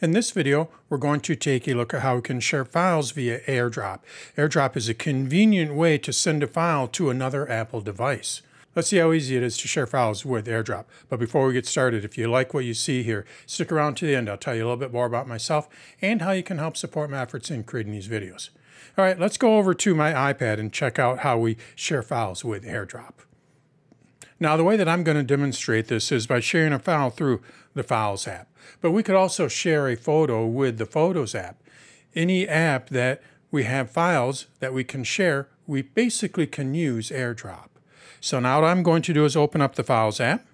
In this video, we're going to take a look at how we can share files via AirDrop. AirDrop is a convenient way to send a file to another Apple device. Let's see how easy it is to share files with AirDrop. But before we get started, if you like what you see here, stick around to the end. I'll tell you a little bit more about myself and how you can help support my efforts in creating these videos. All right, let's go over to my iPad and check out how we share files with AirDrop. Now, the way that I'm going to demonstrate this is by sharing a file through the Files app. But we could also share a photo with the Photos app. Any app that we have files that we can share, we basically can use AirDrop. So now what I'm going to do is open up the Files app.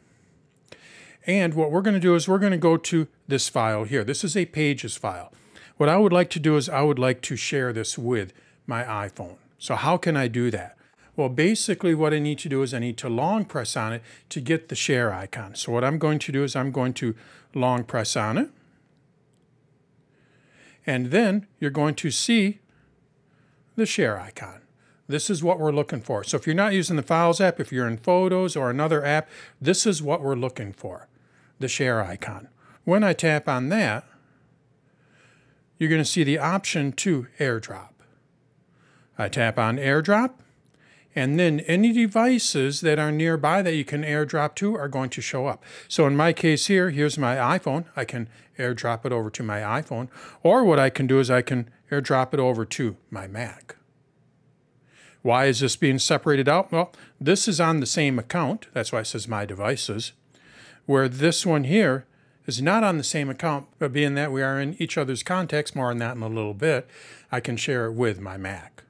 And what we're going to do is we're going to go to this file here. This is a Pages file. What I would like to do is I would like to share this with my iPhone. So how can I do that? Well, basically what I need to do is I need to long press on it to get the share icon. So what I'm going to do is I'm going to long press on it. And then you're going to see the share icon. This is what we're looking for. So if you're not using the Files app, if you're in Photos or another app, this is what we're looking for, the share icon. When I tap on that, you're going to see the option to AirDrop. I tap on AirDrop, and then any devices that are nearby that you can airdrop to are going to show up. So in my case here, here's my iPhone. I can airdrop it over to my iPhone. Or what I can do is I can airdrop it over to my Mac. Why is this being separated out? Well, this is on the same account. That's why it says My Devices. Where this one here is not on the same account, but being that we are in each other's contacts, more on that in a little bit, I can share it with my Mac.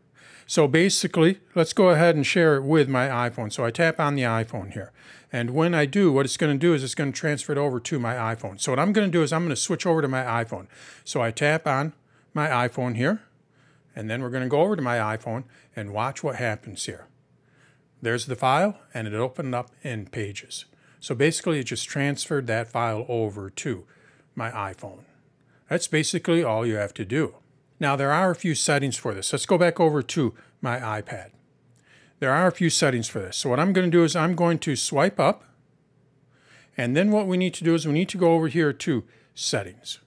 So basically, let's go ahead and share it with my iPhone. So I tap on the iPhone here. And when I do, what it's going to do is it's going to transfer it over to my iPhone. So what I'm going to do is I'm going to switch over to my iPhone. So I tap on my iPhone here, and then we're going to go over to my iPhone and watch what happens here. There's the file, and it opened up in Pages. So basically, it just transferred that file over to my iPhone. That's basically all you have to do. Now there are a few settings for this. Let's go back over to my iPad. There are a few settings for this. So what I'm going to do is I'm going to swipe up. And then what we need to do is we need to go over here to Settings.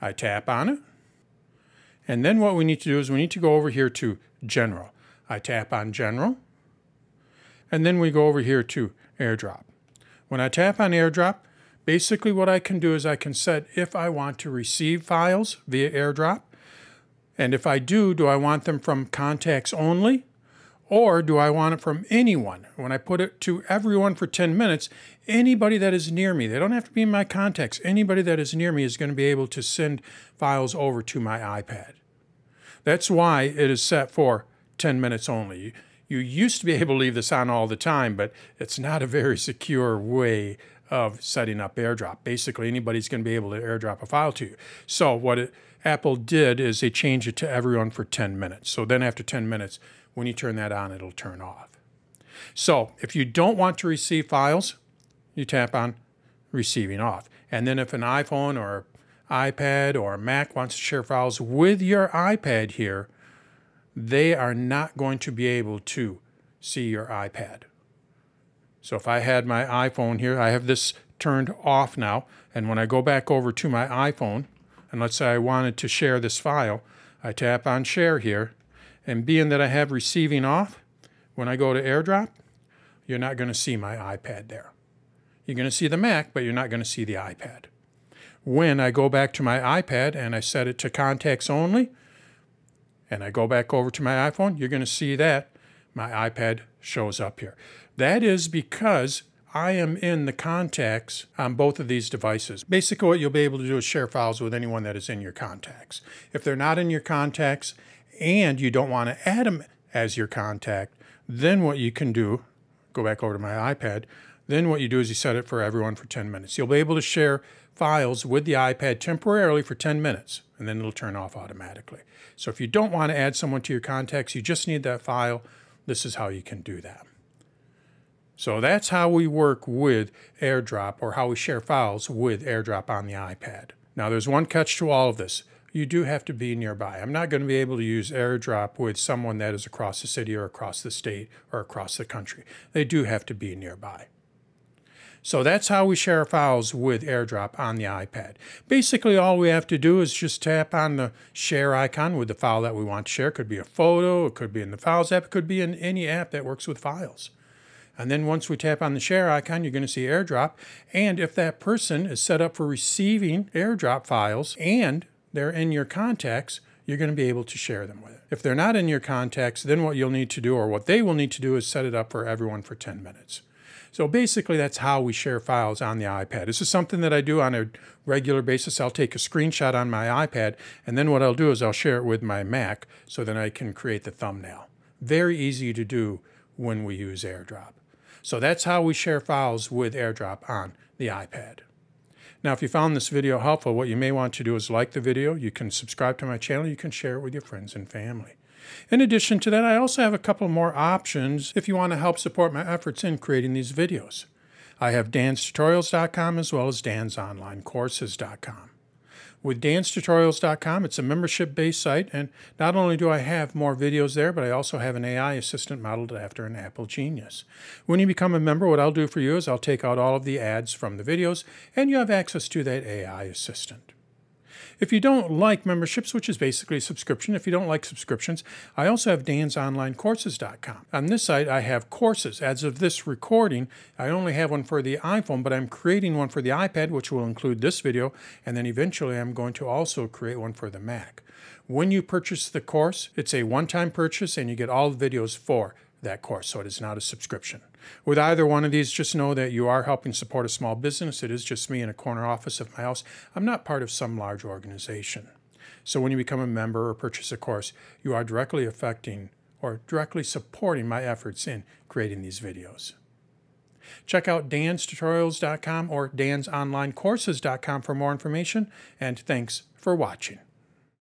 I tap on it. And then what we need to do is we need to go over here to General. I tap on General. And then we go over here to AirDrop. When I tap on AirDrop, basically what I can do is I can set if I want to receive files via AirDrop and if I do, do I want them from contacts only? Or do I want it from anyone? When I put it to everyone for 10 minutes, anybody that is near me, they don't have to be in my contacts, anybody that is near me is going to be able to send files over to my iPad. That's why it is set for 10 minutes only. You used to be able to leave this on all the time, but it's not a very secure way of setting up AirDrop. Basically, anybody's going to be able to AirDrop a file to you. So what it, Apple did is they changed it to everyone for 10 minutes. So then after 10 minutes, when you turn that on, it'll turn off. So if you don't want to receive files, you tap on receiving off. And then if an iPhone or iPad or Mac wants to share files with your iPad here, they are not going to be able to see your iPad. So if I had my iPhone here, I have this turned off now. And when I go back over to my iPhone, and let's say I wanted to share this file, I tap on share here. And being that I have receiving off, when I go to AirDrop, you're not going to see my iPad there. You're going to see the Mac, but you're not going to see the iPad. When I go back to my iPad and I set it to contacts only, and I go back over to my iPhone, you're going to see that my iPad shows up here. That is because I am in the contacts on both of these devices. Basically, what you'll be able to do is share files with anyone that is in your contacts. If they're not in your contacts and you don't want to add them as your contact, then what you can do, go back over to my iPad, then what you do is you set it for everyone for 10 minutes. You'll be able to share files with the iPad temporarily for 10 minutes, and then it'll turn off automatically. So if you don't want to add someone to your contacts, you just need that file, this is how you can do that. So that's how we work with AirDrop or how we share files with AirDrop on the iPad. Now there's one catch to all of this. You do have to be nearby. I'm not going to be able to use AirDrop with someone that is across the city or across the state or across the country. They do have to be nearby. So that's how we share files with AirDrop on the iPad. Basically, all we have to do is just tap on the share icon with the file that we want to share. It could be a photo, it could be in the Files app, it could be in any app that works with files. And then once we tap on the share icon, you're going to see AirDrop. And if that person is set up for receiving AirDrop files and they're in your contacts, you're going to be able to share them with it. If they're not in your contacts, then what you'll need to do, or what they will need to do, is set it up for everyone for 10 minutes. So basically, that's how we share files on the iPad. This is something that I do on a regular basis. I'll take a screenshot on my iPad, and then what I'll do is I'll share it with my Mac so that I can create the thumbnail. Very easy to do when we use AirDrop. So that's how we share files with AirDrop on the iPad. Now, if you found this video helpful, what you may want to do is like the video. You can subscribe to my channel. You can share it with your friends and family. In addition to that, I also have a couple more options if you want to help support my efforts in creating these videos. I have danstutorials.com as well as dansonlinecourses.com. With danstutorials.com, it's a membership based site, and not only do I have more videos there, but I also have an AI assistant modeled after an Apple Genius. When you become a member, what I'll do for you is I'll take out all of the ads from the videos, and you have access to that AI assistant. If you don't like memberships, which is basically a subscription, if you don't like subscriptions, I also have dansonlinecourses.com. On this site, I have courses. As of this recording, I only have one for the iPhone, but I'm creating one for the iPad, which will include this video, and then eventually I'm going to also create one for the Mac. When you purchase the course, it's a one-time purchase and you get all the videos for that course, so it is not a subscription. With either one of these, just know that you are helping support a small business. It is just me in a corner office of my house. I'm not part of some large organization. So when you become a member or purchase a course, you are directly affecting or directly supporting my efforts in creating these videos. Check out danstutorials.com or dansonlinecourses.com for more information, and thanks for watching.